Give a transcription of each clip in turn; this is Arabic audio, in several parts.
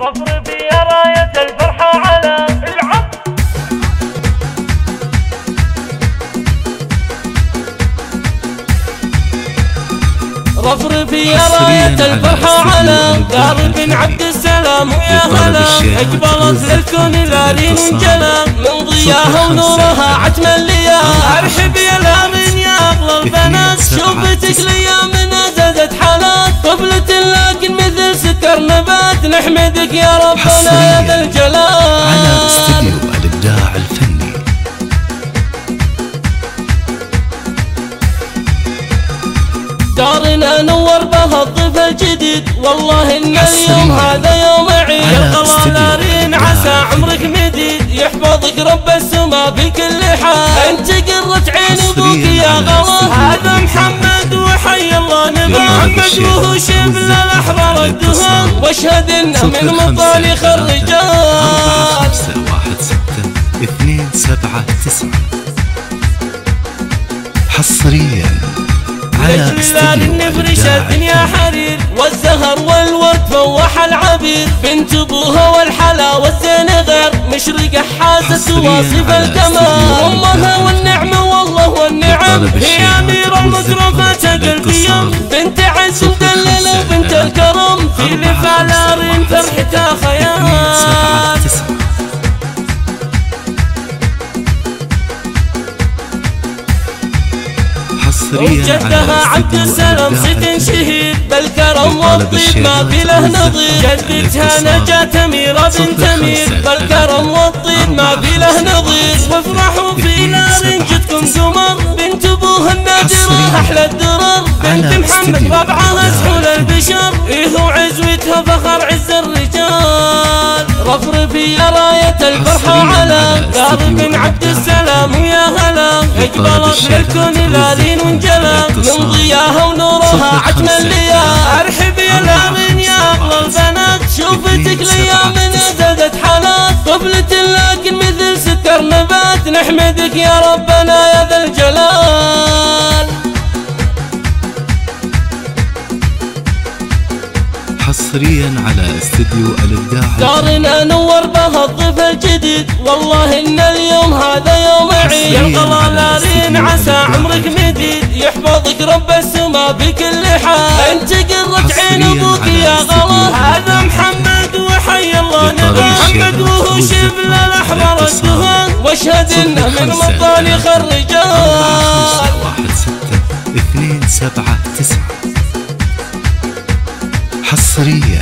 رفرفي يا راية الفرحة على العب رفرفي يا راية الفرحة على قارب بن عبد السلام. ويا هلا اقبلت للكون الارين انجلى من ضياها ونورها عتم الليال نبات نحمدك يا ربنا يا ذا الجلال. على استديو الإبداع الفني. دارنا نور بها الضيف الجديد والله إن اليوم هذا يوم عيد. القلالارين عسى عمرك مديد. يحفظك رب السما في كل حال. أنت قرة عين أبوك يا غلا محمد وهو شبل الاحرار الدهان واشهد انه من مطالخ الرجال خمسة واحد ستة اثنين سبعة تسعة حصريا على استديو الإبداع الدنيا. حرير والزهر والورد فوح العبير بنت ابوها والحلا والزين غير مشرقة حصرياً واصف الكمال امها والنعمة والله والنعم هي سبعة خيال. وجدها عبد السلام الفني. شهيد بالكرم والطيب ما في له نظير. جدتها نجاة أميرة بنت أمير. بالكرم والطيب ما في له نظير. وافرحوا في نار جدكم تسعة. النادرة حصرياً. أحلى الدرر. بنت محمد ربعها سحول الفني. البشر. إيه وعزوتها فخر عز الرجال. رفرفي يا راية الفرحة على استديو بن عبد السلام. ويا هلا. اقبلت للكون الالين والزفات وانجلى من ضياها ونورها عتم خمسة. الليال أرحب يا الامن يا أغلى البنات. شوفتك اثنين ليا سبعة. من تسعة. زادت حالات. قبلة لكن مثل سكر نبات. نحمدك يا ربنا يا ذا الجلال. استديو الابداع. دارنا نور بها الضيف الجديد والله إن اليوم هذا يوم عيد. حصرياً القلالارين على عسى عمرك مديد. يحفظك رب السما في كل حال. أنت قرة عين أبوك يا غلا. هذا محمد وحي الله. نبى محمد وهو شبل الاحمر الدهان. واشهد إنه من مطالخ الرجال. واحد ستة اثنين سبعة تسعة. حصريا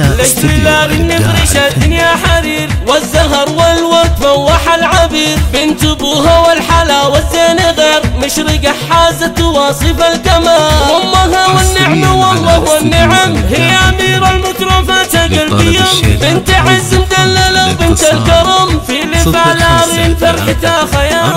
على الإبداع النفرش. الدنيا حرير. والزهر والورد فوح العبير. بنت أبوها والحلا والزين غير مشرقة حازت واصف الكمال. أمها والنعمة والله والنعم هي أمير المترفات قلبية الشهادات بنت عز مدللة وبنت. الكرم في لفالارين فرحتها خيال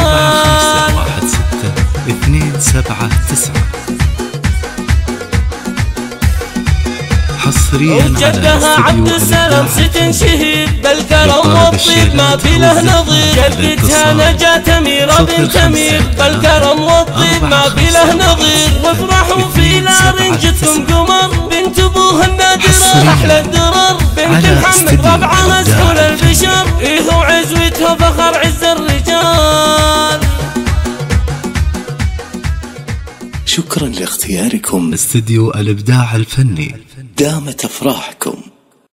حصريا وجدها عبد السلام ست. شهيد بالكرم والطيب ما في له نظير جدتها. نجاة أميرة بنت أمير. بالكرم والطيب ما في له نظير وافرحوا في نار تسعة. قمر بنت أبوها النادرة أحلى الدرر بنت محمد ربعها سحول. البشر إيه وعزوتها فخر عز الرجال شكرا لاختياركم استديو الإبداع الفني دامت افراحكم.